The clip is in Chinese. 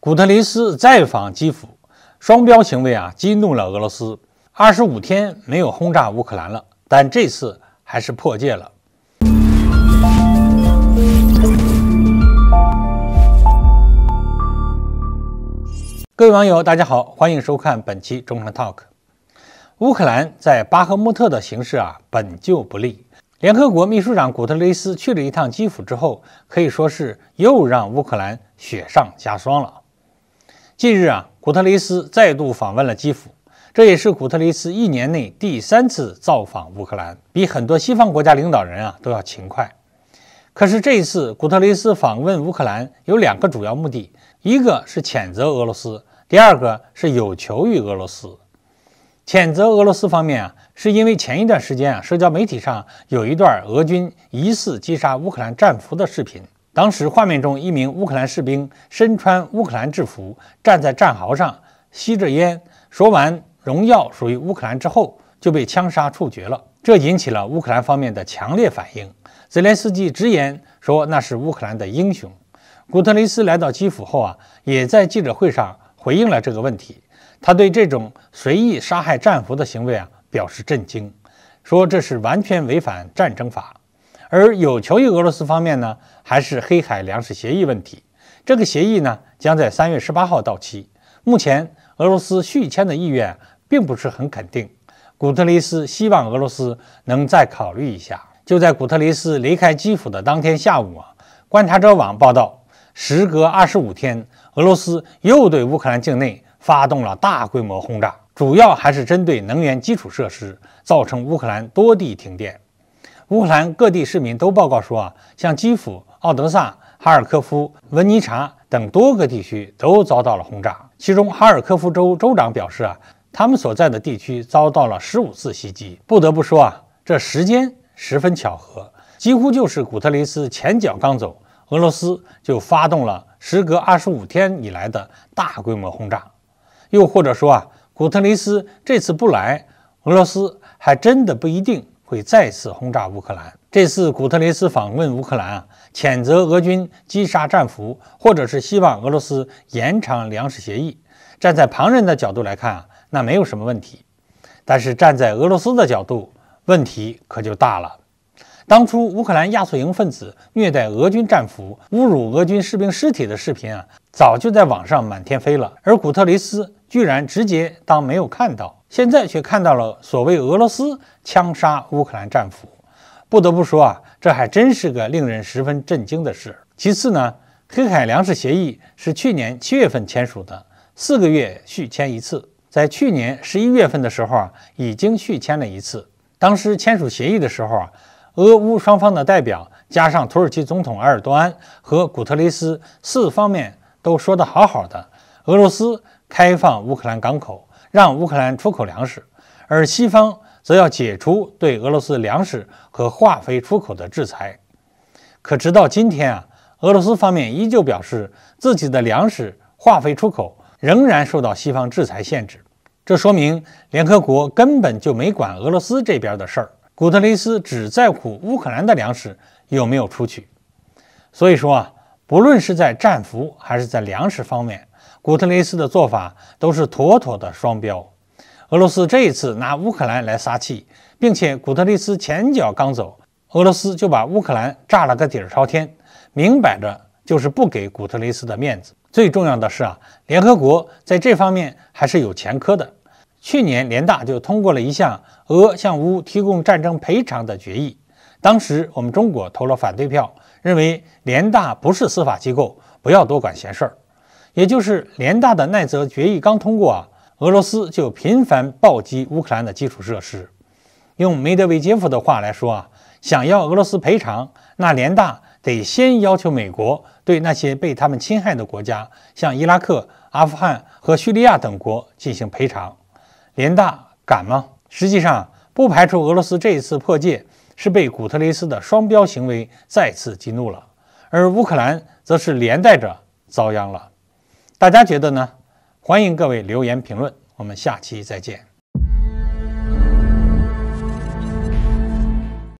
古特雷斯再访基辅，双标行为啊激怒了俄罗斯。二十五天没有轰炸乌克兰了，但这次还是破戒了。各位网友，大家好，欢迎收看本期中程 Talk。乌克兰在巴赫穆特的形势啊本就不利。联合国秘书长古特雷斯去了一趟基辅之后，可以说是又让乌克兰雪上加霜了。近日啊，古特雷斯再度访问了基辅，这也是古特雷斯一年内第三次造访乌克兰，比很多西方国家领导人啊都要勤快。可是这一次古特雷斯访问乌克兰有两个主要目的，一个是谴责俄罗斯，第二个是有求于俄罗斯。谴责俄罗斯方面啊，是因为前一段时间啊，社交媒体上有一段俄军疑似击杀乌克兰战俘的视频。当时画面中，一名乌克兰士兵身穿乌克兰制服，站在战壕上吸着烟，说完“荣耀属于乌克兰”之后，就被枪杀处决了。这引起了乌克兰方面的强烈反应。泽连斯基直言说那是乌克兰的英雄。古特雷斯来到基辅后啊，也在记者会上回应了这个问题。他对这种随意杀害战俘的行为啊表示震惊，说这是完全违反战争法。而有求于俄罗斯方面呢，还是黑海粮食协议问题。这个协议呢将在三月十八号到期。目前俄罗斯续签的意愿并不是很肯定。古特雷斯希望俄罗斯能再考虑一下。就在古特雷斯离开基辅的当天下午啊，观察者网报道，时隔二十五天，俄罗斯又对乌克兰境内。发动了大规模轰炸，主要还是针对能源基础设施，造成乌克兰多地停电。乌克兰各地市民都报告说啊，像基辅、奥德萨、哈尔科夫、温尼察等多个地区都遭到了轰炸。其中，哈尔科夫州州长表示啊，他们所在的地区遭到了十五次袭击。不得不说啊，这时间十分巧合，几乎就是古特雷斯前脚刚走，俄罗斯就发动了时隔二十五天以来的大规模轰炸。又或者说啊，古特雷斯这次不来，俄罗斯还真的不一定会再次轰炸乌克兰。这次古特雷斯访问乌克兰啊，谴责俄军击杀战俘，或者是希望俄罗斯延长粮食协议。站在旁人的角度来看啊，那没有什么问题。但是站在俄罗斯的角度，问题可就大了。当初乌克兰亚速营分子虐待俄军战俘、侮辱俄军士兵尸体的视频啊，早就在网上满天飞了，而古特雷斯。居然直接当没有看到，现在却看到了所谓俄罗斯枪杀乌克兰战俘，不得不说啊，这还真是个令人十分震惊的事。其次呢，黑海粮食协议是去年七月份签署的，四个月续签一次，在去年十一月份的时候啊，已经续签了一次。当时签署协议的时候啊，俄乌双方的代表加上土耳其总统埃尔多安和古特雷斯四方面都说得好好的，俄罗斯。开放乌克兰港口，让乌克兰出口粮食，而西方则要解除对俄罗斯粮食和化肥出口的制裁。可直到今天啊，俄罗斯方面依旧表示自己的粮食、化肥出口仍然受到西方制裁限制。这说明联合国根本就没管俄罗斯这边的事儿，古特雷斯只在乎乌克兰的粮食有没有出去。所以说啊，不论是在战俘还是在粮食方面，古特雷斯的做法都是妥妥的双标。俄罗斯这一次拿乌克兰来撒气，并且古特雷斯前脚刚走，俄罗斯就把乌克兰炸了个底儿朝天，明摆着就是不给古特雷斯的面子。最重要的是啊，联合国在这方面还是有前科的。去年联大就通过了一项俄向乌提供战争赔偿的决议，当时我们中国投了反对票，认为联大不是司法机构，不要多管闲事儿。也就是联大的那则决议刚通过啊，俄罗斯就频繁暴击乌克兰的基础设施。用梅德韦杰夫的话来说啊，想要俄罗斯赔偿，那联大得先要求美国对那些被他们侵害的国家，像伊拉克、阿富汗和叙利亚等国进行赔偿。联大敢吗？实际上，不排除俄罗斯这一次破戒是被古特雷斯的双标行为再次激怒了，而乌克兰则是连带着遭殃了。大家觉得呢？欢迎各位留言评论，我们下期再见。